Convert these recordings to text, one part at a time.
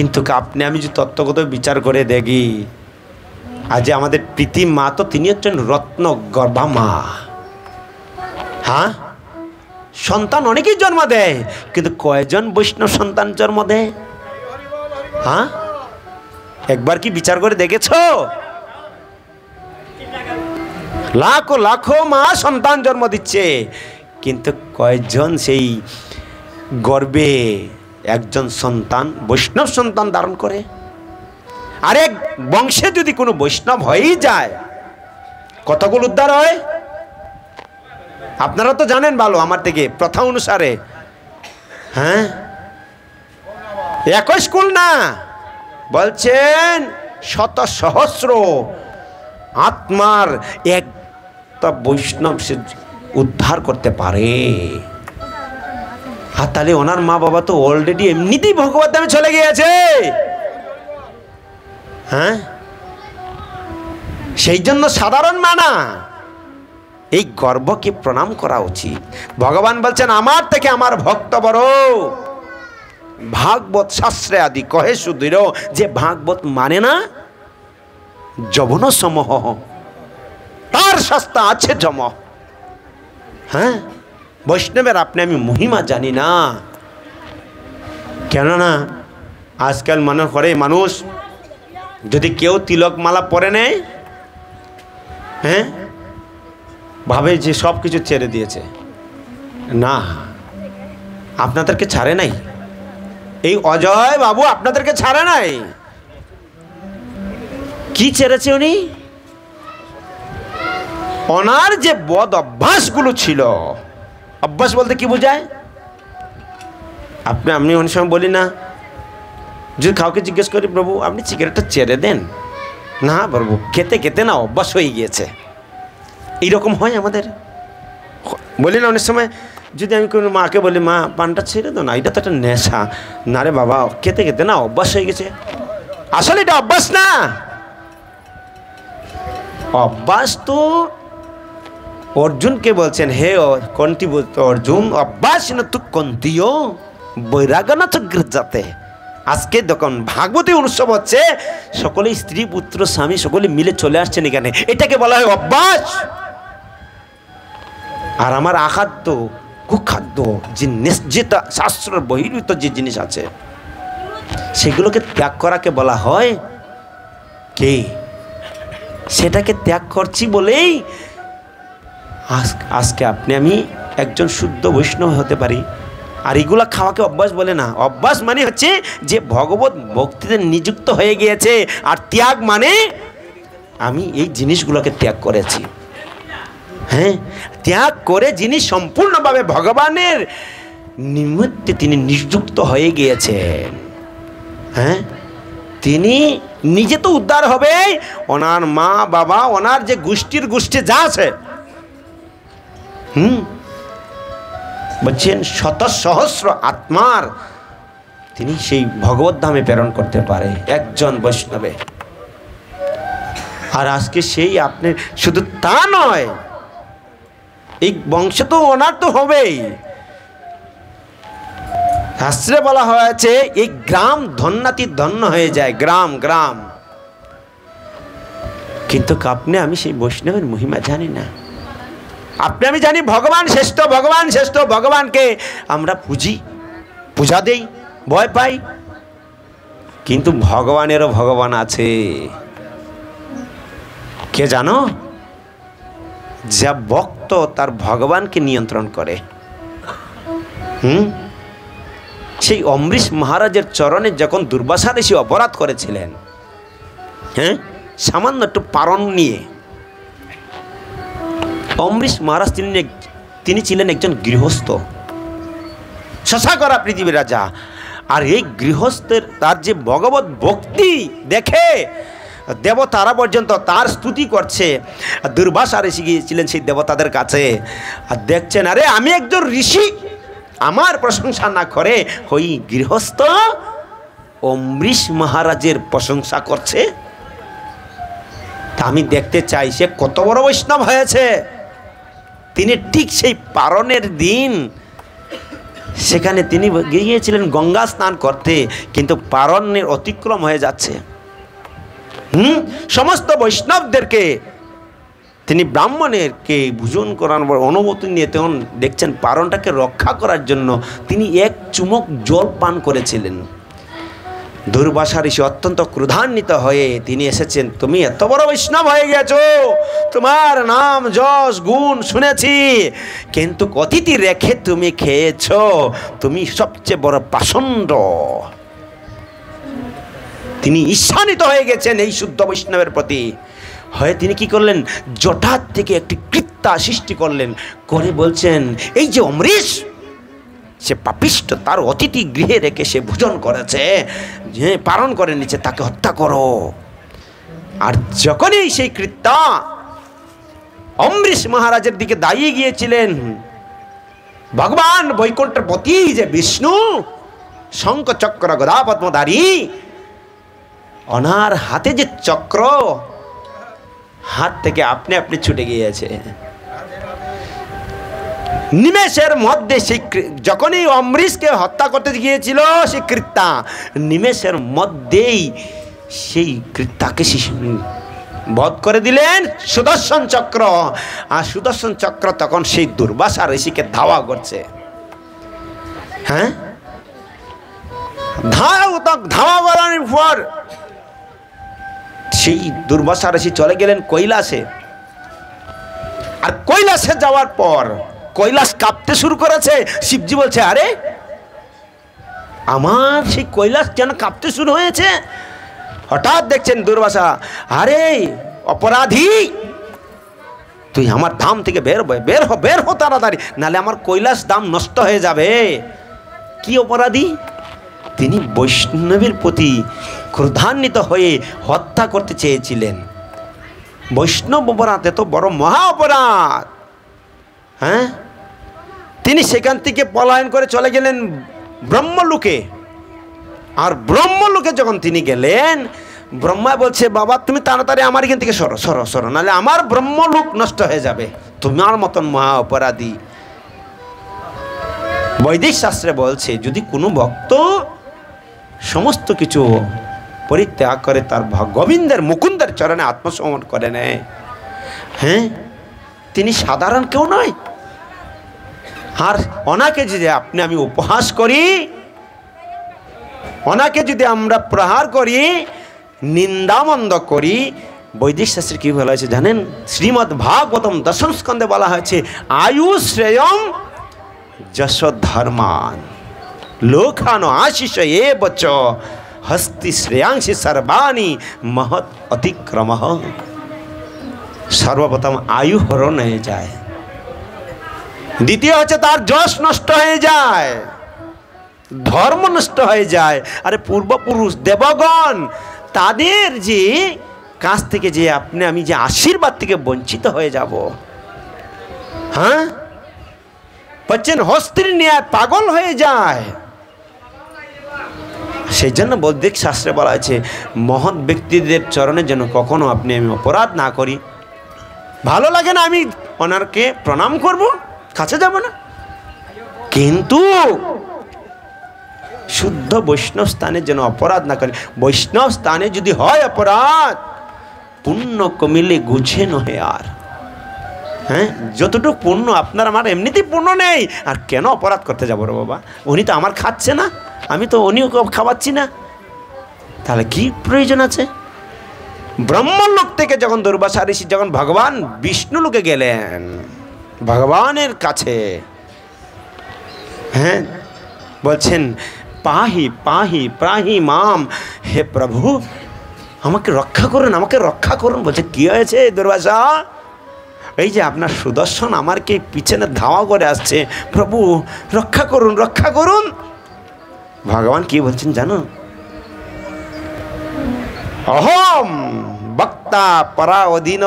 কিন্তু আপনি আমি যদি তত্ত্বগত বিচার করে দেখি আজ আমাদের প্রীতি মা তো তিনি হচ্ছেন রত্ন গর্ভা মা। হ্যাঁ? সন্তান অনেকেই জন্ম দেয়, কিন্তু কয়জন বৈষ্ণব সন্তান জন্ম দেয়? হ্যাঁ? একবার কি বিচার করে দেখেছ? লাখো লাখো মা সন্তান জন্ম দিচ্ছে, কিন্তু কয়জন সেই গর্বে একজন সন্তান, বৈষ্ণব সন্তান ধারণ করে। আরেক বংশে যদি কোনো বৈষ্ণব হয়েই যায়, কতগুলো উদ্ধার হয়? আপনারা তো জানেন ভালো আমার থেকে প্রথা অনুসারে। হ্যাঁ? একই স্কুল না? বলছেন, শত সহস্র আত্মার একটা বৈষ্ণব সে উদ্ধার করতে পারে। আর তাহলে ওনার মা বাবা তো অলরেডি এমনিতেই ভগবত ধামে চলে গিয়েছে। হ্যাঁ? সেই জন্য সাধারণ মানা। এই গর্বকে প্রণাম করা উচিত। ভগবান বলছেন, আমার থেকে আমার ভক্ত বড়। ভাগবত শাস্ত্রে আদি কহে সুদৃঢ়, যে ভাগবত মানে না যবন সমহ। তার সস্তা আছে জম হ্যাঁ? বৈষ্ণবের আপনি আমি মহিমা জানি না। কেননা আজকাল মনে করে মানুষ, যদি কেউ তিলক মালা পরে নেয় হ্যাঁ? ভাবে যে সব কিছু ছেড়ে দিয়েছে। না, আপনাদেরকে ছাড়ে নাই। এই অজয় বাবু আপনাদেরকে ছাড়ে নাই। কি ছেড়েছে উনি? ওনার যে বদ অভ্যাসগুলো ছিল অভ্যাস বলতে কি বোঝায়? আপনি আমি অনেক সময় বলি না। যদি কাউকে জিজ্ঞেস করি, প্রভু, আপনি সিগারেটটা ছেড়ে দেন? না প্রভু, খেতে খেতে না, অভ্যাস হয়ে গিয়েছে। এইরকম হয় আমাদের। বলি না, অনেক সময় যদি আমি কোনো মাকে বলি, মা, পানটা ছেড়ে দাও না, এটা তো একটা নেশা। না রে বাবা, খেতে খেতে না, অভ্যাস হয়ে গেছে। আসলে এটা অভ্যাস না। অভ্যাস তো অর্জুনকে বলছেন, হে কন্টি বলতো অর্জুন অভ্যাস না তু কন্তিও বৈরাগ না যাতে আজকে যখন ভাগবতী উৎসব হচ্ছে সকলে স্ত্রী, পুত্র, স্বামী সকলে মিলে চলে আসছেন এখানে। এটাকে বলা হয় অভ্যাস আর আমার আখাদ্য, কুখাদ্য, যে যেটা শাস্ত্রের বহির্ভূত যে জিনিস আছে, সেগুলোকে ত্যাগ করাকে বলা হয় কে? সেটাকে ত্যাগ করছি বলেই আজকে আপনি, আমি একজন শুদ্ধ বৈষ্ণব হতে পারি। আর এগুলা খাওয়াকে অভ্যাস বলে না। অভ্যাস মানে হচ্ছে যে ভগবত ভক্তিতে নিযুক্ত হয়ে গিয়েছে। আর ত্যাগ মানে আমি এই জিনিসগুলোকে ত্যাগ করেছি। হ্যাঁ? ত্যাগ করে যিনি সম্পূর্ণভাবে ভগবানের নিমিত্তে তিনি নিযুক্ত হয়ে গিয়েছেন। হ্যাঁ? তিনি নিজে তো উদ্ধার হবে। ওনার মা বাবা ওনার যে গোষ্ঠীর গোষ্ঠী যা আছে হুম? বলছেন শত সহস্র আত্মার তিনি সেই ভগবত ধামে প্রেরণ করতে পারে একজন বৈষ্ণবে। আর আজকে সেই আপনি শুধু তা নয়, এই বংশ তো ওনার তো হবেই। শাস্ত্রে বলা হয়েছে, এই গ্রাম ধন্যাতি ধন্য হয়ে যায়, গ্রাম গ্রাম। কিন্তু আপনি, আমি সেই বৈষ্ণবের মহিমা জানি না। আপনি আমি জানি ভগবান শ্রেষ্ঠ ভগবান শ্রেষ্ঠ, ভগবানকে আমরা পুজি, পূজা দেই, ভয় পাই। কিন্তু ভগবানেরও ভগবান আছে। কে জানো? যা ভক্ত তার ভগবানকে নিয়ন্ত্রণ করে। হুম? সেই অমৃশ মহারাজের চরণে যখন দুর্বাসা ঋষি অপরাধ করেছিলেন হ্যাঁ? সামান্য একটু পারণ নিয়ে অমৃশ মহারাজ তিনি তিনি ছিলেন একজন গৃহস্থ। শশা করা পৃথিবীর রাজা। আর এই গৃহস্থের তার যে ভগবত ভক্তি দেখে দেবতারা পর্যন্ত তার স্তুতি করছে। আর দুর্বাসা ঋষি গিয়েছিলেন সেই দেবতাদের কাছে। আর দেখছেন, আরে, আমি একজন ঋষি। আমার প্রশংসা না করে ওই গৃহস্থ অমৃশ মহারাজের প্রশংসা করছে? আমি দেখতে চাই, সে কত বড় বৈষ্ণব হয়েছে। তিনি ঠিক সেই পারণের দিন, সেখানে তিনি গিয়েছিলেন গঙ্গা স্নান করতে, কিন্তু পারণ্যের অতিক্রম হয়ে যাচ্ছে। হুম? সমস্ত বৈষ্ণবদেরকে, তিনি ব্রাহ্মণেরকে ভোজন করানোর অনুমতি নিয়ে তখন দেখছেন পারণটাকে রক্ষা করার জন্য তিনি এক চুমক জল পান করেছিলেন। দুর্বাসা ঋষি অত্যন্ত ক্রোধান্বিত হয়ে তিনি এসেছেন, তুমি এত বড় বৈষ্ণব হয়ে গেছো, তোমার নাম, যশ, গুণ শুনেছি, কিন্তু অতিথি রেখে তুমি খেয়েছ, তুমি সবচেয়ে বড় পাষণ্ড তিনি ঈর্ষান্বিত হয়ে গেছেন এই শুদ্ধ বৈষ্ণবের প্রতি। হয়ে তিনি কি করলেন? জটার থেকে একটি কৃত্যা সৃষ্টি করলেন, করে বলছেন, এই যে অমৃষ সে পাপিষ্ট, তার অতিথি গৃহে রেখে সে ভোজন করেছে। যে পালন করে নিচ্ছে তাকে হত্যা করো। আর যখনই সেই কৃত্যা অমৃষ মহারাজের দিকে দাঁড়িয়ে গিয়েছিলেন, ভগবান বৈকুণ্ঠের পতি যে বিষ্ণু, শঙ্খ চক্র গদা পদ্মধারী ওনার হাতে যে চক্র, হাত থেকে আপনি আপনি ছুটে গিয়েছে। নিমেষের মধ্যে সেই যখনই অমৃষকে হত্যা করতে গিয়েছিল সেই কৃত্যা। নিমেষের মধ্যেই সেই কৃত্যাকে বধ করে দিলেন সুদর্শন চক্র। আর সুদর্শন চক্র তখন সেই দুর্বাসা ঋষিকে ধাওয়া করছে। হ্যাঁ? ধাওয়া ধাওয়া করানোর পর সেই দুর্বাসা ঋষি চলে গেলেন কৈলাসে। আর কৈলাসে যাওয়ার পর কৈলাস কাঁপতে শুরু করেছে। শিবজি বলছে, আরে, আমার সেই কৈলাস যেন কাঁপতে শুরু হয়েছে? হঠাৎ দেখছেন দুর্বাসা, আরে, অপরাধী! তুই আমার ধাম থেকে বের বের হ, বের হো তাড়াতাড়ি নালে আমার কৈলাস দাম নষ্ট হয়ে যাবে। কি অপরাধী? তিনি বৈষ্ণবের প্রতি ক্রোধান্বিত হয়ে হত্যা করতে চেয়েছিলেন। বৈষ্ণব অপরাধ, এত বড় মহা অপরাধ। হ্যাঁ? তিনি সেখান থেকে পলায়ন করে চলে গেলেন ব্রহ্মলোকে। আর ব্রহ্মলোকে যখন তিনি গেলেন, ব্রহ্মা বলছে, বাবা, তুমি তাড়াতাড়ি আমার এখান থেকে সরো সরো সরো, নাহলে আমার ব্রহ্মলোক নষ্ট হয়ে যাবে। তোমার মতন মহা অপরাধী। বৈদিক শাস্ত্রে বলছে, যদি কোনো ভক্ত সমস্ত কিছু পরিত্যাগ করে, তার গোবিন্দের মুকুন্দের চরণে আত্মসমর্পণ করে নেয় হ্যাঁ তিনি সাধারণ কেউ নয়। আর ওনাকে যদি আপনি আমি উপহাস করি, ওনাকে যদি আমরা প্রহার করি, নিন্দামন্দ করি, বৈদিক শাস্ত্রে কী বলা হয়েছে জানেন? শ্রীমৎ ভাগবতম দশম স্কন্ধে বলা হয়েছে, আয়ু শ্রেয়ম যশ ধর্মান। লোখানো আশিস এ বচ, হস্তি শ্রেয়াংশী সর্বাণী মহৎ অতিক্রম। সর্বপ্রথম আয়ু হরণ হয়ে যায়। দ্বিতীয় হচ্ছে তার যশ নষ্ট হয়ে যায়, ধর্ম নষ্ট হয়ে যায়। আরে পূর্বপুরুষ, দেবগণ, তাদের যে কাছ থেকে যে আপনি, আমি যে আশীর্বাদ থেকে বঞ্চিত হয়ে যাব। হ্যাঁ? বলছেন, হস্তির নিয়ে পাগল হয়ে যায়। সেই জন্য বৌদ্ধিক শাস্ত্রে বলা আছে মহৎ ব্যক্তিদের চরণে যেন কখনো আপনি আমি অপরাধ না করি। ভালো লাগে না আমি ওনারকে প্রণাম করব? কাছে যাব না। কিন্তু শুদ্ধ বৈষ্ণব স্থানে যেন অপরাধ না করে, বৈষ্ণব স্থানে যদি হয় অপরাধ, পুণ্য কমিলে গুছে নহে আর। হ্যাঁ? যতটুকু পুণ্য, আপনার আমার এমনিতেই পুণ্য নেই। আর কেন অপরাধ করতে যাব রে বাবা? উনি তো আমার খাচ্ছে না, আমি তো উনিও খাওয়াচ্ছি না। তাহলে কি প্রয়োজন আছে? ব্রহ্মলোক থেকে যখন দুর্বাসা ঋষি, যখন ভগবান বিষ্ণু লোকে গেলেন ভগবানের কাছে। হ্যাঁ? বলছেন, পাহি পাহি প্রাহি মাম, হে প্রভু, আমাকে রক্ষা করুন, আমাকে রক্ষা করুন। বলছে, কি হয়েছে দুর্বাসা? এই যে আপনার সুদর্শন আমারকে পিছনে ধাওয়া করে আসছে। প্রভু, রক্ষা করুন রক্ষা করুন। ভগবান কি বলছেন জানো? অহম, বক্তা পরা অধীন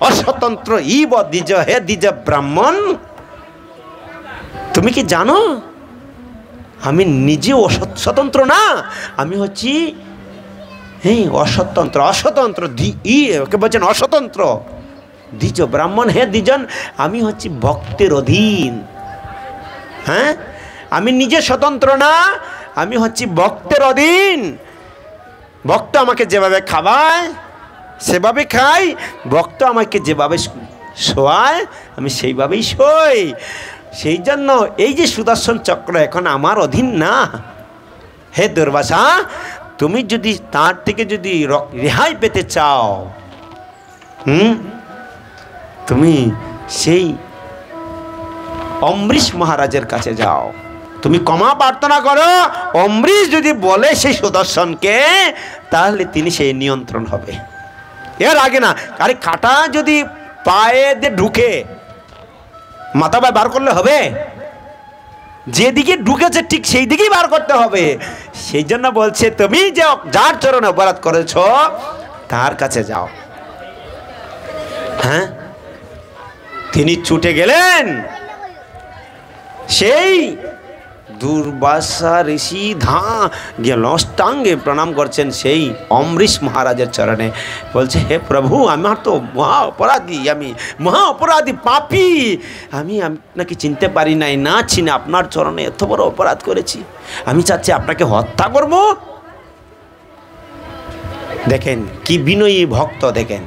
অস্বতন্ত্র ইব দ্বিজ হে দ্বিজ ব্রাহ্মণ। তুমি কি জানো? আমি নিজে স্বতন্ত্র না। আমি হচ্ছি হ্যাঁ অস্বতন্ত্র অস্বতন্ত্র ই ওকে বলছেন অস্বতন্ত্র দ্বিজ ব্রাহ্মণ হে দ্বিজন, আমি হচ্ছি ভক্তের অধীন। হ্যাঁ? আমি নিজে স্বতন্ত্র না, আমি হচ্ছি ভক্তের অধীন। ভক্ত আমাকে যেভাবে খাওয়ায় সেভাবে খাই, ভক্ত আমাকে যেভাবে শোয়ায়, আমি সেইভাবেই শোই। সেই জন্য এই যে সুদর্শন চক্র এখন আমার অধীন না। হে দুর্বাসা, তুমি যদি তার থেকে যদি রেহাই পেতে চাও, হুম? তুমি সেই অমৃষ মহারাজের কাছে যাও। তুমি ক্ষমা প্রার্থনা করো অমৃষ যদি বলে সেই সুদর্শনকে, তাহলে তিনি সেই নিয়ন্ত্রণ হবে। এর আগে না, আরে কাটা যদি পায়ে দিয়ে ঢুকে, মাথা পায়ে বার করলে হবে? যেদিকে ঢুকেছে ঠিক সেই দিকেই বার করতে হবে। সেই জন্য বলছে, তুমি যে যার চরণে অপরাধ করেছ, তার কাছে যাও। হ্যাঁ? তিনি ছুটে গেলেন। সেই দুর্বাসা ঋষি ধা গিয়ে লষ্টাঙ্গে প্রণাম করছেন সেই অমৃষ মহারাজের চরণে। বলছে, হে প্রভু, আমার তো মহা অপরাধী আমি মহা অপরাধী পাপি। আমি আপনাকে চিনতে পারি নাই, না চিনে আপনার চরণে এত বড় অপরাধ করেছি। আমি চাচ্ছি আপনাকে হত্যা করব। দেখেন, কি বিনয়ী ভক্ত, দেখেন।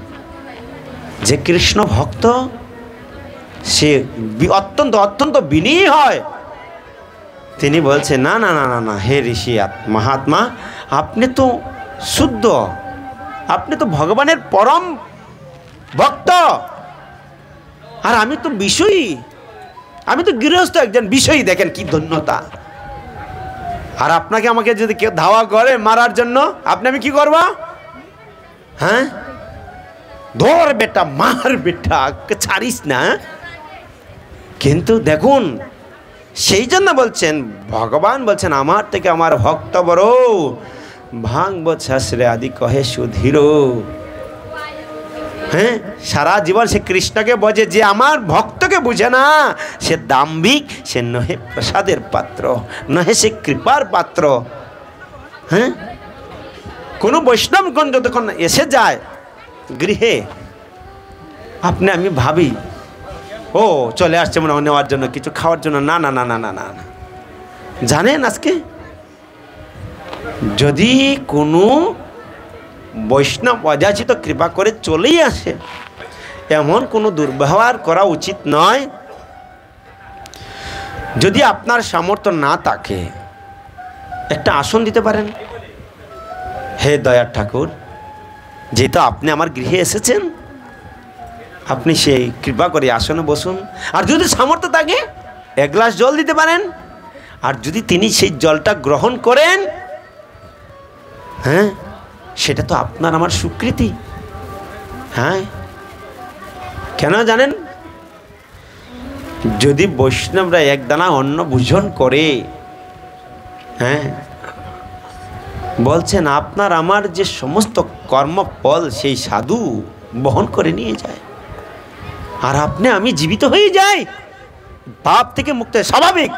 যে কৃষ্ণ ভক্ত, সে অত্যন্ত অত্যন্ত বিনয়ী হয়। তিনি বলছে, না না না না না, হে ঋষি মহাত্মা, আপনি তো শুদ্ধ। আপনি তো ভগবানের পরম ভক্ত। আর আমি তো বিষয়ী। আমি তো গৃহস্থ একজন বিষয়ী। দেখেন কি ধন্যতা। আর আপনাকে আমাকে যদি কেউ ধাওয়া করে মারার জন্য, আপনি আমি কি করব? হ্যাঁ? ধর বেটা, মার বেটা, ছাড়িস না। কিন্তু দেখুন সেই জন্য বলছেন, ভগবান বলছেন, আমার থেকে আমার ভক্ত বড়। ভাঙব ছাসরে আদি কহে সুধীর। হ্যাঁ সারা জীবন সে কৃষ্ণকে বোঝে, যে আমার ভক্তকে বুঝে না। সে দাম্ভিক, সে নহে প্রসাদের পাত্র, নহে সে কৃপার পাত্র। হ্যাঁ কোনো বৈষ্ণবগণ যতক্ষণ এসে যায় গৃহে, আপনি আমি ভাবি ও, চলে আসছে মনে হয় নেওয়ার জন্য, কিছু খাওয়ার জন্য। না না না না না না না। জানেন আজকে? যদি কোনো বৈষ্ণব অযাচিত কৃপা করে চলেই আসে, এমন কোনো দুর্ব্যবহার করা উচিত নয়। যদি আপনার সামর্থ্য না থাকে, একটা আসন দিতে পারেন। হে দয়ার ঠাকুর, যেহেতু আপনি আমার গৃহে এসেছেন আপনি সেই কৃপা করে আসনে বসুন। আর যদি সামর্থ্য থাকে, এক গ্লাস জল দিতে পারেন। আর যদি তিনি সেই জলটা গ্রহণ করেন হ্যাঁ সেটা তো আপনার আমার স্বীকৃতি হ্যাঁ কেন জানেন? যদি বৈষ্ণবরা এক দানা অন্ন ভোজন করে হ্যাঁ বলছেন, আপনার আমার যে সমস্ত কর্মফল, সেই সাধু বহন করে নিয়ে যায়। আর আপনি, আমি জীবিত হয়ে যাই। পাপ থেকে মুক্ত স্বাভাবিক।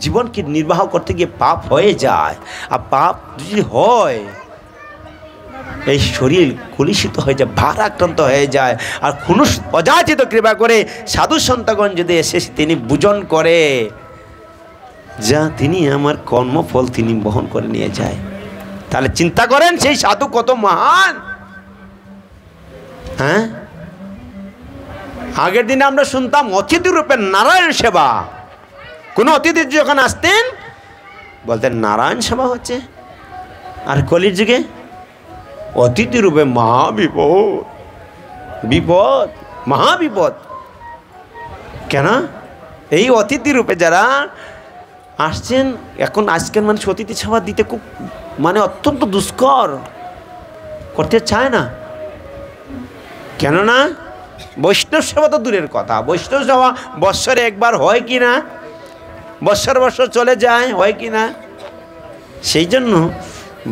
জীবনকে নির্বাহ করতে গিয়ে পাপ হয়ে যায়। আর পাপ যদি হয়, এই শরীর কলুষিত হয়ে যায়, ভারাক্রান্ত হয়ে যায়। আর কোনো অযাচিত কৃপা করে সাধু সন্তাগণ যদি এসে তিনি বুজন করে, যা তিনি আমার কর্মফল তিনি বহন করে নিয়ে যায়। তাহলে চিন্তা করেন, সেই সাধু কত মহান। হ্যাঁ? আগের দিনে আমরা শুনতাম অতিথি রূপে নারায়ণ সেবা। কোনো অতিথি যখন আসতেন, বলতেন, নারায়ণ সেবা হচ্ছে। আর কলির যুগে, অতিথি রূপে মহাবিপদ, বিপদ, মহাবিপদ। কেন? এই অতিথি রূপে যারা আসছেন, এখন আজকের মানুষ অতিথি সেবা দিতে খুব মানে অত্যন্ত দুষ্কর, করতে চায় না। কেননা বৈষ্ণব সেবা তো দূরের কথা। বৈষ্ণব সেবা বৎসরে একবার হয় কি না? বৎসর বৎসর চলে যায়, হয় কি না? সেই জন্য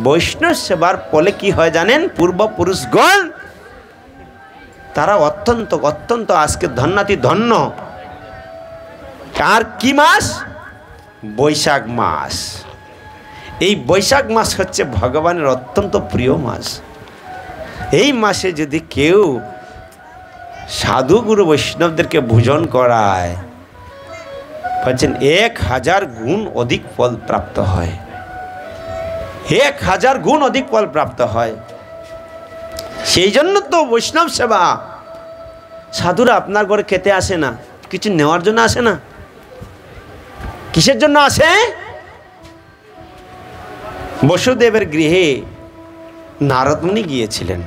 বৈষ্ণব সেবার ফলে কি হয় জানেন? পূর্বপুরুষগণ, তারা অত্যন্ত অত্যন্ত আজকে ধন্যাতি ধন্য। আর কি মাস? বৈশাখ মাস। এই বৈশাখ মাস হচ্ছে ভগবানের অত্যন্ত প্রিয় মাস। এই মাসে যদি কেউ সাধু গুরু বৈষ্ণবদেরকে ভোজন করায়। বলছেন, এক হাজার গুণ অধিক ফল প্রাপ্ত হয়। এক হাজার গুণ অধিক ফল প্রাপ্ত হয়। সেই জন্য তো বৈষ্ণব সেবা। সাধুরা আপনার ঘরে খেতে আসে না, কিছু নেওয়ার জন্য আসে না। কিসের জন্য আসে? বসুদেবের গৃহে নারদমণি গিয়েছিলেন।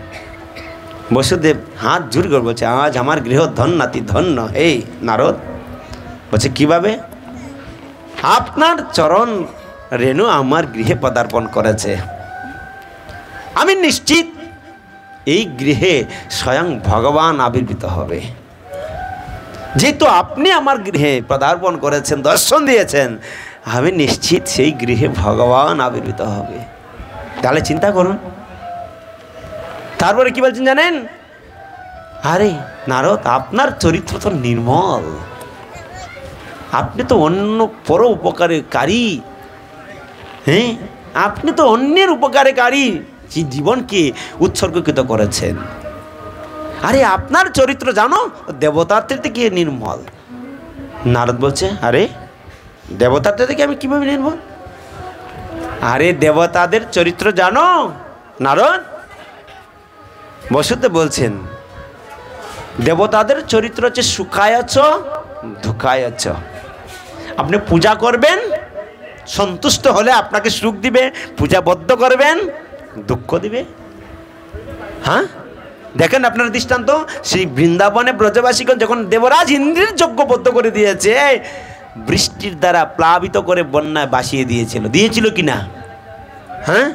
বসুদেব হাত জোর করে বলছে, আজ আমার গৃহ ধন্যাতি ধন্য, এই নারদ। বলছে, কীভাবে? আপনার চরণ রেণু আমার গৃহে পদার্পণ করেছে। আমি নিশ্চিত এই গৃহে স্বয়ং ভগবান আবির্ভূত হবে। যেহেতু আপনি আমার গৃহে পদার্পণ করেছেন, দর্শন দিয়েছেন, আমি নিশ্চিত সেই গৃহে ভগবান আবির্ভূত হবে। তাহলে চিন্তা করুন তারপরে কি বলছেন জানেন? আরে নারদ, আপনার চরিত্র তো নির্মল। আপনি তো অন্য পর উপকারী হ্যাঁ? আপনি তো অন্যের উপকারী জীবনকে উৎসর্গকৃত করেছেন। আরে আপনার চরিত্র জানো? দেবতার থেকে নির্মল? নারদ বলছে, আরে দেবতার থেকে আমি কীভাবে নির্মল? আরে দেবতাদের চরিত্র জানো? নারদ? বসুতে বলছেন, দেবতাদের চরিত্র হচ্ছে সুখায়চ দুঃখায়চ আপনি পূজা করবেন, সন্তুষ্ট হলে আপনাকে সুখ দিবে পূজাবদ্ধ করবেন, দুঃখ দিবে। হ্যাঁ? দেখেন আপনার দৃষ্টান্ত, সেই বৃন্দাবনে ব্রজবাসীগণ যখন দেবরাজ ইন্দ্রের যজ্ঞবদ্ধ করে দিয়েছে, বৃষ্টির দ্বারা প্লাবিত করে বন্যায় বাসিয়ে দিয়েছিল। দিয়েছিল কি না হ্যাঁ?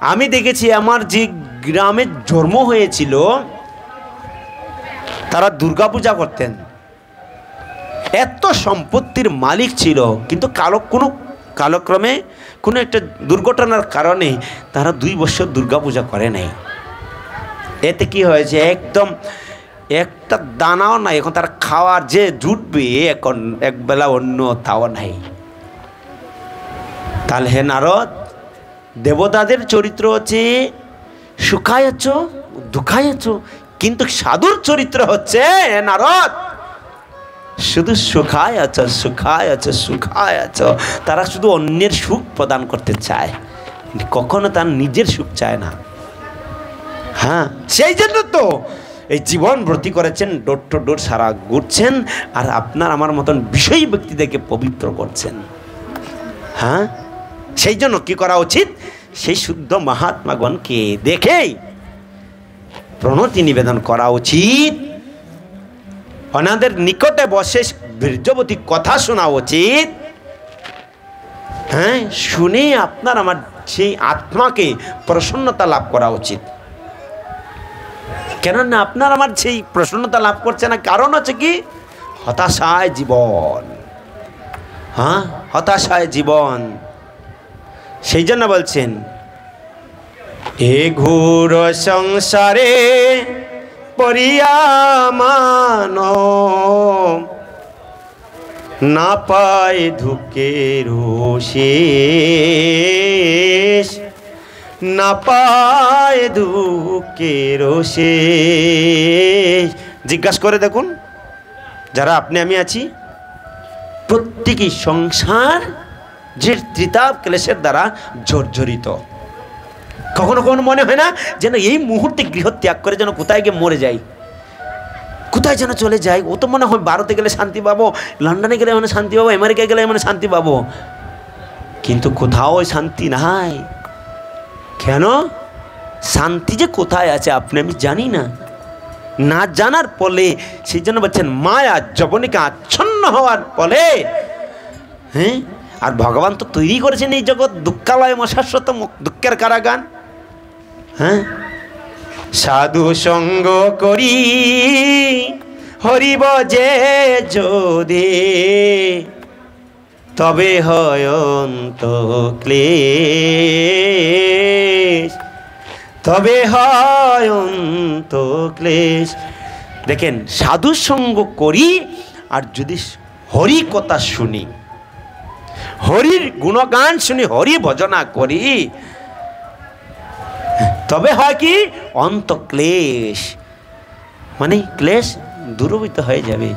আমি দেখেছি, আমার যে গ্রামে জন্ম হয়েছিল, তারা দুর্গা পূজা করতেন। এত সম্পত্তির মালিক ছিল, কিন্তু কালো কোনো কালক্রমে কোনো একটা দুর্ঘটনার কারণে তারা দুই বছর দুর্গা পূজা করে নাই। এতে কি হয়েছে, একদম একটা দানাও নাই, এখন তার খাওয়ার যে জুটবে, এখন একবেলা অন্য তাও নাই। তাহলে নারদ, দেবতাদের চরিত্র হচ্ছে সুখায়চ, দুঃখায়চ, কিন্তু সাধুর চরিত্র হচ্ছে নারদ। শুধু সুখায় আছো সুখায় আছো সুখায় আছো তারা শুধু অন্যের সুখ প্রদান করতে চায়। কখনো তার নিজের সুখ চায় না। হ্যাঁ সেই জন্য তো এই জীবন ভর্তি করেছেন, ডোর টু ডোর সারা ঘুরছেন, আর আপনার আমার মতন বিষয় ব্যক্তিদেরকে পবিত্র করছেন। হ্যাঁ সেই জন্য কি করা উচিত? সেই শুদ্ধ মহাত্মাগণকে দেখেই প্রণতি নিবেদন করা উচিত। ওনাদের নিকটে বসে বীর্যবতী কথা শোনা উচিত। হ্যাঁ শুনে আপনার আমার সেই আত্মাকে প্রসন্নতা লাভ করা উচিত। কেননা আপনার আমার সেই প্রসন্নতা লাভ করছে না, কারণ হচ্ছে কি? হতাশায় জীবন। হ্যাঁ হতাশায় জীবন। সেই জন্য বলছেন, এ ঘুর সংসারে পরিয়ামান না পায় ধুকের শেষ না পায় দুঃখের শেষ জিজ্ঞাসা করে দেখুন, যারা আপনি আমি আছি, প্রত্যেকই সংসার যে ত্রিতাপ ক্লেশের দ্বারা জর্জরিত। কখনো কখনো মনে হয় না যেন এই মুহূর্তে গৃহ ত্যাগ করে যেন কোথায় গিয়ে মরে যাই। কোথায় যেন চলে যাই? ও তো মনে হয় ভারতে গেলে শান্তি পাবো, লন্ডনে গেলে মানে শান্তি পাবো আমেরিকায় গেলে মানে শান্তি পাবো। কিন্তু কোথাও শান্তি নাই। কেন? শান্তি যে কোথায় আছে আপনি আমি জানি না। না জানার ফলে সেই জন্য বলছেন, মায়া জবনিকে আচ্ছন্ন হওয়ার ফলে হ্যাঁ? আর ভগবান তো তৈরি করেছেন এই জগৎ, দুঃখালয় মশাশ্বত দুঃখের কারাগান হ্যাঁ? সাধু সঙ্গ করি, হরিব যে যদি। তবে হয়ন্ত ক্লেশ তবে হয়ন্ত ক্লেশ দেখেন, সাধু সঙ্গ করি আর যদি হরি কথা শুনি হরির গুণগান শুনি, হরি ভজনা করি। তবে হয় কি, অন্ত ক্লেশ। মানে ক্লেশ দূরবিত হয়ে যাবে।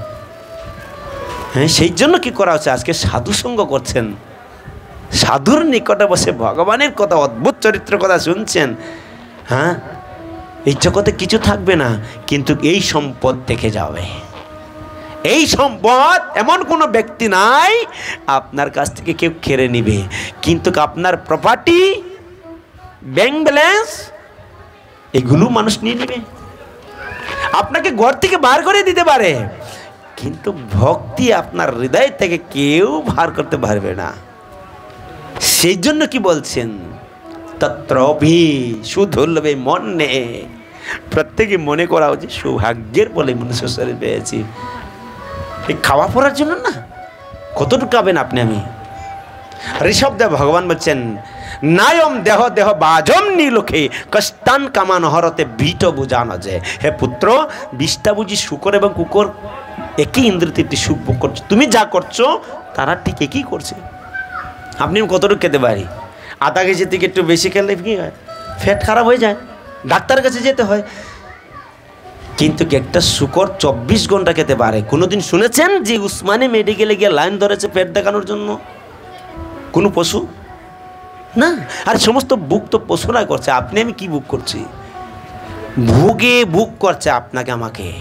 হ্যাঁ সেই জন্য কি করা হচ্ছে? আজকে সাধু সঙ্গ করছেন। সাধুর নিকটে বসে ভগবানের কথা, অদ্ভুত চরিত্রের কথা শুনছেন। হ্যাঁ এই জগতে কিছু থাকবে না, কিন্তু এই সম্পদ থেকে যাবে। এই সম্পদ এমন কোনো ব্যক্তি নাই, আপনার কাছ থেকে কেউ কেড়ে নিবে। কিন্তু আপনার প্রপার্টি ব্যাংক ব্যালেন্স এগুলো মানুষ নিয়ে নেবে। আপনাকে ঘর থেকে বার করে দিতে পারে, কিন্তু ভক্তি আপনার হৃদয় থেকে কেউ বার করতে পারবে না। সেই জন্য কি বলছেন? তত্রভি সুধুলবে মনে প্রত্যেকে মনে করা উচিত সৌভাগ্যের বলে মনুষ্য শরীর পেয়েছি। এই খাওয়া পড়ার জন্য না? কতটুকু খাবেন আপনি আমি? ঋষভ দেব ভগবান বলছেন, নায়ম দেহ দেহ বাজম নীলকে কষ্টান কামান হরতে বিট বুঝানো যে হে পুত্র, বিষটা বুঝি শুকর এবং কুকুর একই ইন্দ্রতীর্থে সুখ ভোগ করছ। তুমি যা করছ, তারা ঠিক একই করছে। আপনি কতটুকু খেতে পারি? আধা কেজি থেকে একটু বেশি খেলে কি হয়? ফ্যাট খারাপ হয়ে যায়। ডাক্তারের কাছে যেতে হয়। কিন্তু একটা শুকর চব্বিশ ঘণ্টা খেতে পারে? কোনোদিন শুনেছেন যে উসমানী মেডিকেলে গিয়ে লাইন ধরেছে পেট দেখানোর জন্য? কোনো পশু? না, আর সমস্ত বুক তো পশুরা করছে। আপনি, আমি কি বুক করছি? ভুগে বুক করছে আপনাকে, আমাকে।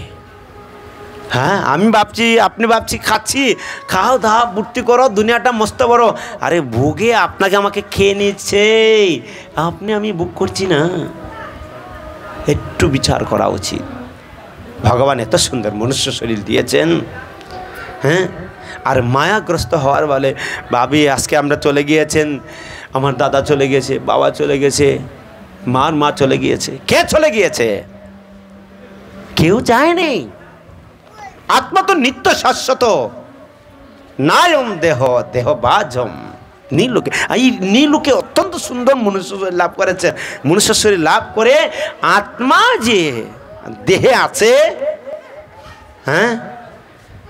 হ্যাঁ আমি ভাবছি, আপনি ভাবছি খাচ্ছি। খাও, দাও, বুট্টি করো, দুনিয়াটা মস্ত বড়। আরে ভুগে আপনাকে, আমাকে খেয়ে নিচ্ছে। আপনি, আমি বুক করছি না। একটু বিচার করা উচিত। ভগবান এত সুন্দর মনুষ্য শরীর দিয়েছেন হ্যাঁ? আর মায়াগ্রস্ত হওয়ার বলে, ভাবি, আজকে আমরা চলে গিয়েছেন, আমার দাদা চলে গেছে বাবা চলে গেছে, মার মা চলে গিয়েছে, কে চলে গিয়েছে? কেউ যায়নি আত্মা তো নিত্য শাশ্বত। নায়ম দেহ দেহ বাজম নীলুকে, এই নীলুকে অত্যন্ত সুন্দর মনুষ্য লাভ করেছে। মনুষ্য শরীর লাভ করে আত্মা যে দেহে আছে হ্যাঁ?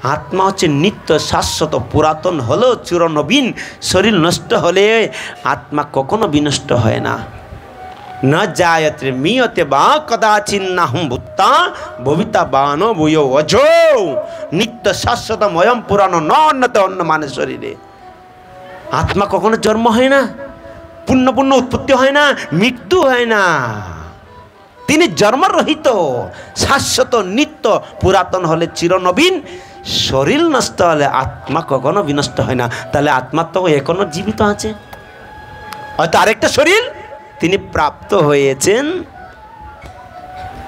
আত্মা হচ্ছে নিত্য শাশ্বত পুরাতন, হলেও চিরনবীন। শরীর নষ্ট হলে আত্মা কখনো বিনষ্ট হয় না। ন জায়তে মিয়তে বা কদাচিন্নাহম ভূত্তা, ভবিতা বান ভূয় অজ। নিত্য শাশ্বত ময়ম পুরানো ন অন্যতে অন্য মানে শরীরে। আত্মা কখনো জন্ম হয় না পূর্ণ পূর্ণ উৎপত্তি হয় না, মৃত্যু হয় না। তিনি জন্মরহিত, শাশ্বত নিত্য পুরাতন হলে চিরনবীন, শরীর নষ্ট হলে আত্মা কখনো বিনষ্ট হয় না। তাহলে আত্মা তো এখনও জীবিত আছে। হয়তো আরেকটা শরীর, তিনি প্রাপ্ত হয়েছেন।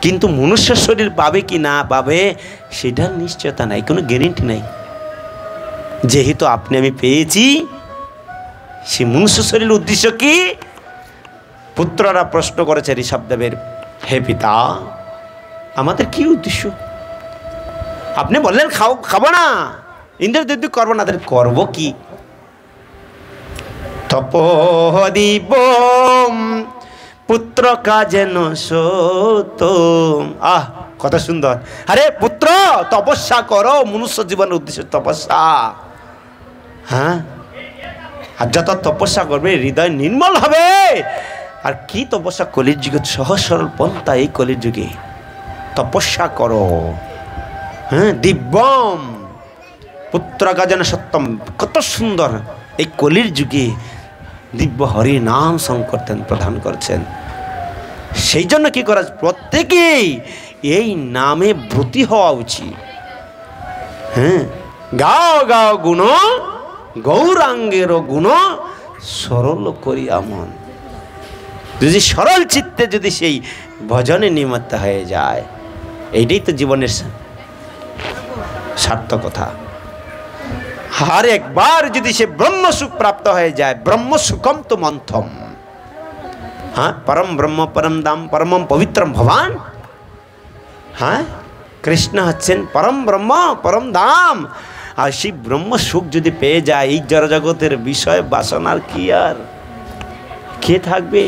কিন্তু মনুষ্য শরীর পাবে কি না পাবে, সেটার নিশ্চয়তা নাই, কোনো গ্যারেন্টি নাই। যেহেতু আপনি আমি পেয়েছি সে মনুষ্য শরীর উদ্দেশ্য কি? পুত্ররা প্রশ্ন করেছে ঋষভদেবের হে পিতা, আমাদের কি উদ্দেশ্য? আপনি বললেন খাও, খাব না। ইন্দ্র যদি করব না, তাহলে করব কি? তপোদীপ পুত্র কাজেন সত আহ, কত সুন্দর। আরে পুত্র, তপস্যা করো, মনুষ্য জীবনের উদ্দেশ্য তপস্যা। হ্যাঁ? আর যত তপস্যা করবে, হৃদয় নির্মল হবে। আর কি তপস্যা কলির যুগে, সহজ সরল পন্থা এই কলির যুগে? তপস্যা করো। হ্যাঁ দিব্যম। পুত্র গাজন সত্যম। কত সুন্দর এই কলির যুগে দিব্য হরি নাম সংকর্তন প্রদান করছেন। সেই জন্য কি করা প্রত্যেকেই এই নামে ব্রতী হওয়া উচিত। হ্যাঁ গাও গাও, গুণ গৌরাঙ্গের গুণ, সরল করিয়া মন। যদি সরল চিত্তে যদি সেই ভজনে নিমত্ত হয়ে যায়, এইটাই তো জীবনের সার্থকতা। আর একবার যদি সে ব্রহ্মসুখ প্রাপ্ত হয়ে যায়, ব্রহ্মসুখম তো মন্থম। হ্যাঁ পরম ব্রহ্ম, পরম দাম পরম পবিত্রম ভবান। হ্যাঁ কৃষ্ণ হচ্ছেন পরম ব্রহ্ম, পরম দাম। আর সেই ব্রহ্ম সুখ যদি পেয়ে যায়, এই জড়জগতের বিষয়, বাসনার কি আর? কে থাকবে?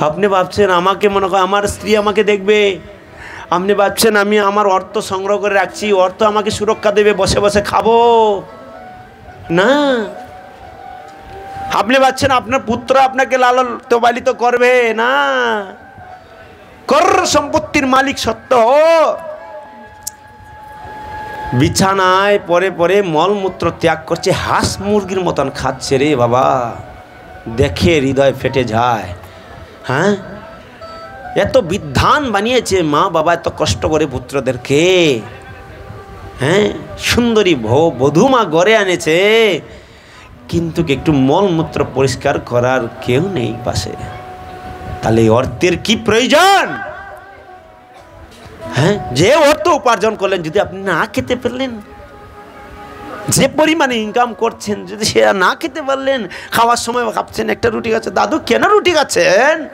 আপনি ভাবছেন আমাকে মনে করেন আমার স্ত্রী আমাকে দেখবে? আপনি ভাবছেন আমি আমার অর্থ সংগ্রহ করে রাখছি, অর্থ আমাকে সুরক্ষা দেবে, বসে বসে খাব? না। আপনি ভাবছেন আপনার পুত্র আপনাকে লালন তোবালিত করবে? না। কর সম্পত্তির মালিক সত্য। বিছানায় পরে পরে মলমূত্র ত্যাগ করছে, হাঁস মুরগির মতন খাচ্ছে রে বাবা। দেখে হৃদয় ফেটে যায়। হ্যাঁ? এত বিধান বানিয়েছে মা বাবা, এত কষ্ট করে পুত্রদেরকে। হ্যাঁ? সুন্দরী ভো, বধুমা গড়ে আনেছে। কিন্তু একটু মলমূত্র পরিষ্কার করার কেউ নেই পাশে? তাহলে অর্থের কি প্রয়োজন? হ্যাঁ? যে অর্থ উপার্জন করলেন, যদি আপনি না খেতে পারলেন যে পরিমাণে ইনকাম করছেন, যদি সে না খেতে পারলেন, খাওয়ার সময় ভাবছেন একটা রুটি খাচ্ছে, দাদু কেন রুটি খাচ্ছেন?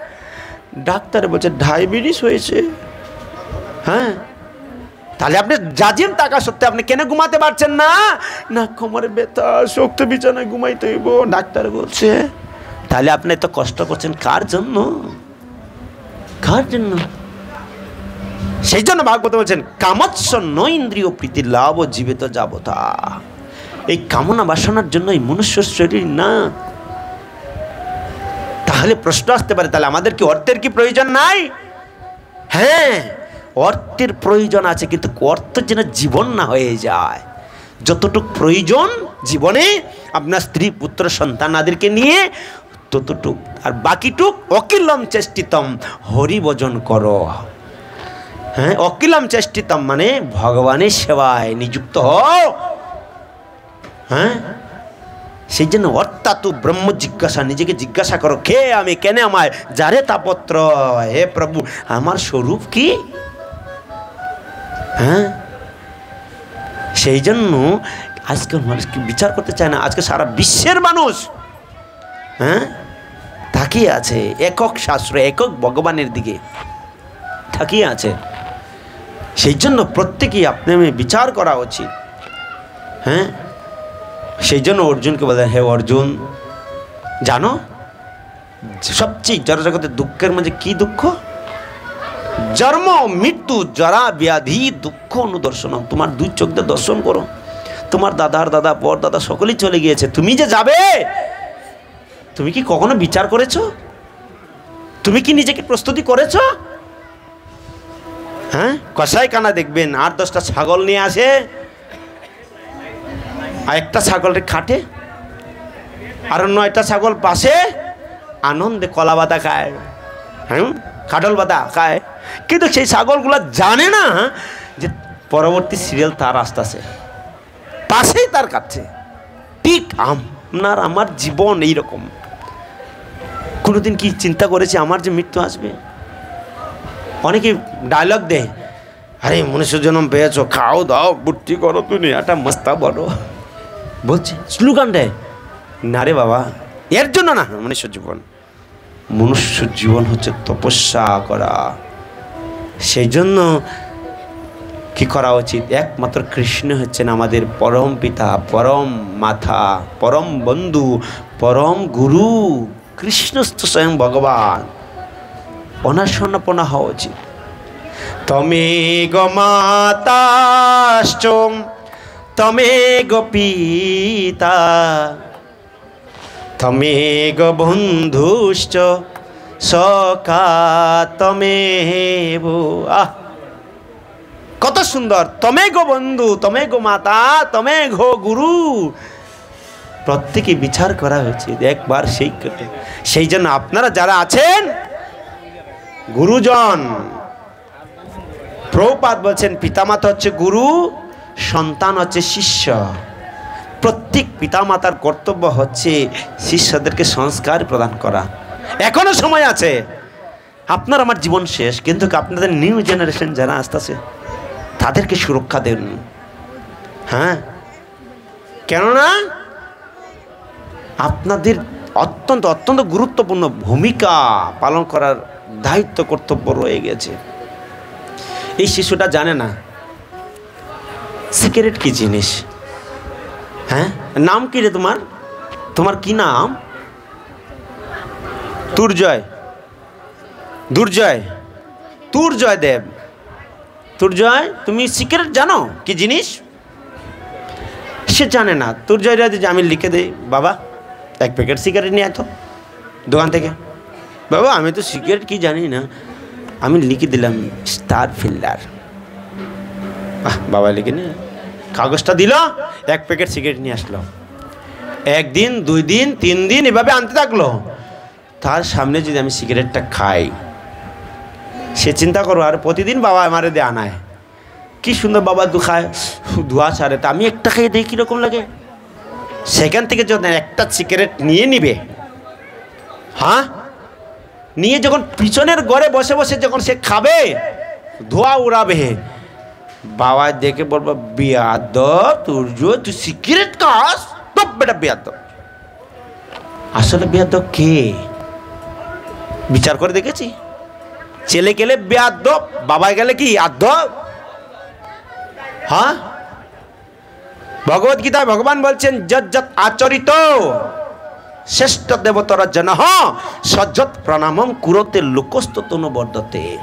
ডাক্তার বলছে, ডায়াবেটিস হয়েছে। হ্যাঁ? তাহলে আপনি জাজিম টাকা সত্ত্বে আপনি কেন ঘুমাতে পারছেন না? না, কোমরে ব্যথা, শক্ত বিছানায় ঘুমাইতে হইব। ডাক্তার বলছে, তাহলে আপনি এত কষ্ট করছেন কার জন্য? কার জন্য? সেই জন্য ভাগবত বলছেন কামৎস ন ইন্দ্রিয় প্রীতি লাভ জীবিত যাবতা। এই কামনা বাসনার জন্য এই মনুষ্য শরীর না। তাহলে প্রশ্ন আসতে পারে, তাহলে আমাদের কি অর্থের কি প্রয়োজন নাই? হ্যাঁ অর্থের প্রয়োজন আছে, কিন্তু অর্থ যেন জীবন না হয়ে যায়। যতটুক প্রয়োজন জীবনে, আপনার স্ত্রী, পুত্র সন্তানাদেরকে নিয়ে, ততটুক। আর বাকিটুক অকিলম চেষ্টিতম, হরিভজন করো। হ্যাঁ অকিলম চেষ্টিতম মানে ভগবানের সেবায় নিযুক্ত হও। হ্যাঁ? সেই জন্য অর্থাৎ ব্রহ্ম জিজ্ঞাসা, নিজেকে জিজ্ঞাসা করো, কে আমি? কেন আমায়? যারে তাপত্র হে প্রভু, আমার স্বরূপ কি? হ্যাঁ? সেই জন্য আজকে মানুষ কি বিচার করতে চায় না? আজকে সারা বিশ্বের মানুষ হ্যাঁ? তাকিয়ে আছে, একক শাস্ত্র, একক ভগবানের দিকে তাকিয়ে আছে। সেই জন্য প্রত্যেকেই আপনি বিচার করা উচিত হ্যাঁ? সেই জন্য অর্জুনকে বলে, হে অর্জুন, জানো? সবচেয়ে জড়জগতের দুঃখের মাঝে কি দুঃখ? জন্ম, মৃত্যু, জরা, ব্যাধি, দুঃখ অনুদর্শন তোমার দুই চোখ দিয়ে দর্শন করো। তোমার দাদার দাদা পর দাদা সকলেই চলে গিয়েছে। তুমি যে যাবে, তুমি কি কখনো বিচার করেছ? তুমি কি নিজেকে প্রস্তুতি করেছ? হ্যাঁ? কষাই কানা দেখবেন, আট দশটা ছাগল নিয়ে আসে। আর একটা ছাগলের খাটে, আর নয়টা ছাগল পাশে, আনন্দে কলা বাতা খায়। হ্যাঁ কাটল বাতা খায়। কিন্তু সেই ছাগলগুলো জানে না যে পরবর্তী সিরিয়াল তার আসতেছে। পাশেই তার কাছে ঠিক আপনার আমার জীবন এইরকম। কোনোদিন কি চিন্তা করেছে আমার যে মৃত্যু আসবে? অনেকে ডায়লগ দেয়, আরে মনুষ্য জন্ম পেয়েছ, খাও দাও, বুদ্ধি করো তুমি একটা মস্তা বড়। বলছে, স্লোগান দেয়। না রে বাবা, এর জন্য না, মনুষ্য জীবন। মনুষ্য জীবন হচ্ছে তপস্যা করা। সেই জন্য কি করা উচিত? একমাত্র কৃষ্ণ হচ্ছেন আমাদের পরম পিতা, পরম মাথা পরম বন্ধু, পরম গুরু, কৃষ্ণস্থ স্বয়ং ভগবান। ওনার হওয়া উচিত। তমে গমাতাশ্চ তমে গো পিতা, তমে গো বন্ধুশ্চ সকা তমে আহ। কত সুন্দর, তমে গো বন্ধু, তমে গো মাতা, তমে গো গুরু। প্রত্যেকে বিচার করা হয়েছে একবার সেই সেই জন্য আপনারা যারা আছেন, গুরুজন প্রভুপাত বলছেন, পিতামাতা হচ্ছে গুরু সন্তান হচ্ছে শিষ্য। প্রত্যেক পিতামাতার কর্তব্য হচ্ছে শিষ্যদেরকে সংস্কার প্রদান করা। এখনও সময় আছে। আপনার আমার জীবন শেষ, কিন্তু আপনাদের নিউ জেনারেশন যারা আসতেছে, তাদেরকে সুরক্ষা দেন। হ্যাঁ? কেননা, আপনাদের অত্যন্ত অত্যন্ত গুরুত্বপূর্ণ ভূমিকা পালন করার দায়িত্ব, কর্তব্য রয়ে গেছে। এই শিশুটা জানে না। সিগারেট কি জিনিস? হ্যাঁ? নাম কি রে তোমার? তোমার কি নাম? দুর্জয়। দুর্জয়। দুর্জয় দেব। দুর্জয়, তুমি সিগারেট জানো কি জিনিস? সে জানে না। দুর্জয় রায় যে আমি লিখে দিই। বাবা, এক প্যাকেট সিগারেট নিয়ে তো, দোকান থেকে। বাবা, আমি তো সিগারেট কি জানি না। আমি লিখে দিলাম স্টার ফিল্ডার। বাবা লিখে নিয়ে কাগজটা দিল, এক প্যাকেট সিগারেট নিয়ে আসলো। একদিন, দুই দিন, তিন দিন এভাবে আনতে থাকল। তার সামনে যদি আমি সিগারেটটা খাই, সে চিন্তা করো, আর প্রতিদিন বাবা আমারে দিয়ে আনায়। কি সুন্দর বাবা দুখায় ধোয়া ছাড়ে। তা আমি একটা খেয়ে দেখি কীরকম লাগে। সেখান থেকে যখন একটা সিগারেট নিয়ে নিবে হ্যাঁ? নিয়ে যখন পিছনের ঘরে বসে বসে যখন সে খাবে, ধোয়া উড়াবে। বাবা দেখে বলব বিয়াদ তুর্য তুই সিগারেট খাস তো বেটা বিয়াদ আসলে বিয়াদ কে? বিচার করে দেখেছি। ছেলে গেলে বেয়াদ্দ বাবা গেলে কি আদ্য হ্যাঁ? ভগবত গীতায় ভগবান বলছেন, যত যত আচরিত, শ্রেষ্ঠ দেবতরা জন সজ্জত প্রণামম কুরতে লোকস্ত বর্ধতে।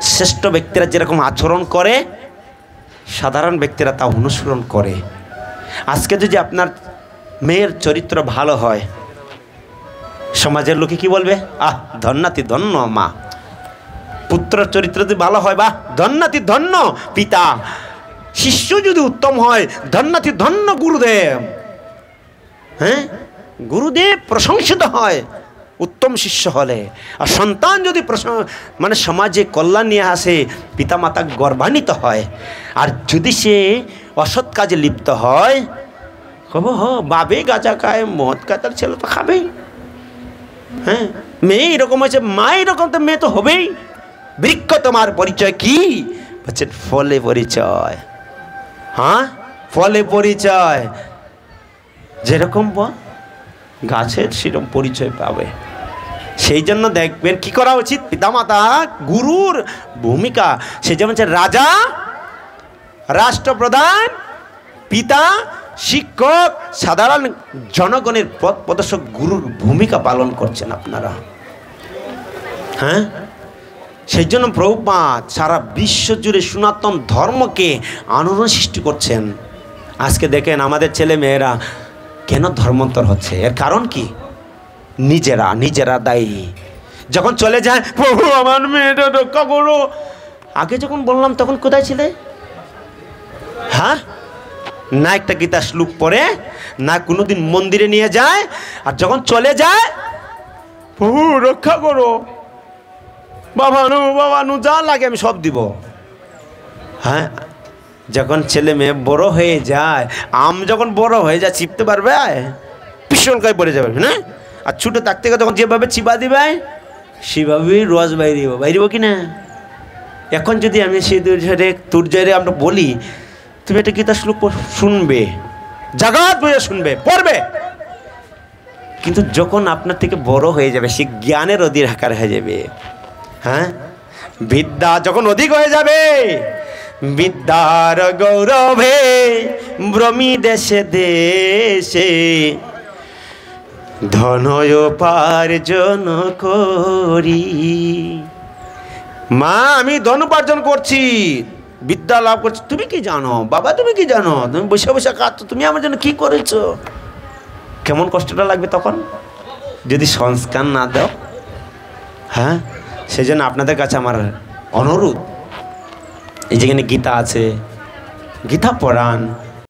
শ্রেষ্ঠ ব্যক্তিরা যেরকম আচরণ করে সাধারণ ব্যক্তিরা তা অনুসরণ করে। আজকে যদি আপনার মেয়ের চরিত্র ভালো হয়, সমাজের লোকে কি বলবে? আহ, ধন্যাতি ধন্য মা। পুত্র চরিত্র যদি ভালো হয় বা ধন্যাতি ধন্য পিতা। শিষ্য যদি উত্তম হয়, ধন্যাতি ধন্য গুরুদেব। হ্যাঁ? গুরুদেব প্রশংসিত হয়। উত্তম শিষ্য হলে। আর সন্তান যদি মানে সমাজে কল্যাণ নিয়ে আসে, পিতামাতা গর্বান্বিত হয়, আর যদি সে অসৎ কাজে লিপ্ত হয়, কব হ বাবে গাঁজা খায়, মদ খায়, তার ছেলে তো খাবেই। হ্যাঁ? মেয়ে এরকম হয়েছে, মা এরকম, তো মেয়ে তো হবেই। বৃক্ষ তোমার পরিচয় কি? বলছেন, ফলে পরিচয়। হ্যাঁ? ফলে পরিচয়। যেরকম বল। গাছের সেরকম পরিচয় পাবে। সেই জন্য দেখবেন কি করা উচিত? পিতামাতা, গুরুর ভূমিকা। সে যেমন রাজা, রাষ্ট্রপ্রধান, পিতা, শিক্ষক, সাধারণ জনগণের পথ প্রদর্শক গুরুর ভূমিকা পালন করছেন আপনারা। হ্যাঁ? সেই জন্য প্রভুপাত সারা বিশ্ব জুড়ে সনাতন ধর্মকে আনন্দ সৃষ্টি করছেন। আজকে দেখেন আমাদের ছেলে মেয়েরা কেন ধর্মান্তর হচ্ছে? এর কারণ কি? নিজেরা নিজেরা দায়ী। যখন চলে যায়, প্রভু, আমার মেয়েটা রক্ষা করো। আগে যখন বললাম, তখন কোথায় ছিলে? হ্যাঁ? না একটা গীতা শ্লোক পড়ে, না কোনোদিন মন্দিরে নিয়ে যায়, আর যখন চলে যায়, প্রভু, রক্ষা করো। বাবা নু বাবা নু যা লাগে আমি সব দিব। হ্যাঁ? যখন ছেলে মেয়ে বড় হয়ে যায়, আম যখন বড় হয়ে যায়, চিপতে পারবে? পিছল গায়ে পড়ে যাবে হ্যাঁ আর ছুটে থাকতে তখন যেভাবে চিপা দিবে, সেভাবেই রস বাইরিব বাইরিব কি না? এখন যদি আমি সেই দুর্জয়ে তুর্জয়ে আমরা বলি, তুমি একটা গীতা শ্লোক শুনবে। জাগাত বইয়ে শুনবে, পড়বে। কিন্তু যখন আপনার থেকে বড় হয়ে যাবে, সে জ্ঞানের অধীর আকার হয়ে যাবে। হ্যাঁ? বিদ্যা যখন অধিক হয়ে যাবে বিদ্যার গৌরবে ব্রমি দেশে দেশে। ধনয় পার্জন করি। মা, আমি ধন উপার্জন করছি, বিদ্যা লাভ করছি। তুমি কি জানো? বাবা, তুমি কি জানো? তুমি বসে বসে কাঁদছো, তুমি আমার জন্য কি করেছ? কেমন কষ্টটা লাগবে তখন? যদি সংস্কার না দাও হ্যাঁ? সেই জন্য আপনাদের কাছে আমার অনুরোধ যেখানে গীতা আছে গীতা পড়ান